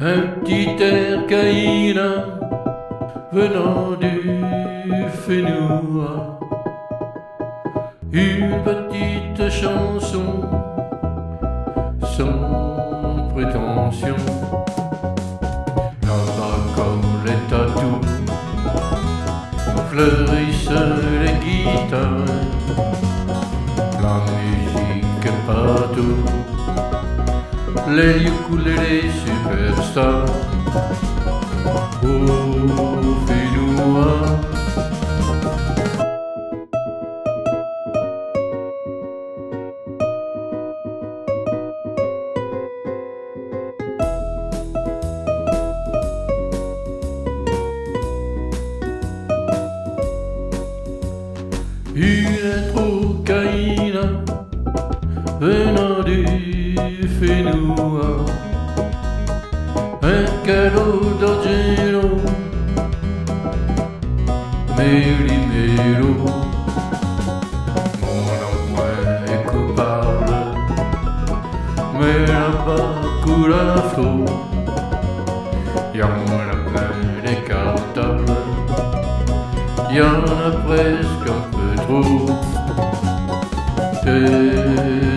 Un petit air caïna venant du Fénois. Une petite chanson sans prétention. Là-bas comme les tatous fleurissent les guitares. La musique partout, les ukulélés superstars. Fénois. Une trocaïna Venant du fenoua Un cadeau d'Angelo. Meli Melo. Mon emploi est coupable. Mais là-bas coule un flot. Y'en a plein des cartables Y'en a presque un peu trop. T'es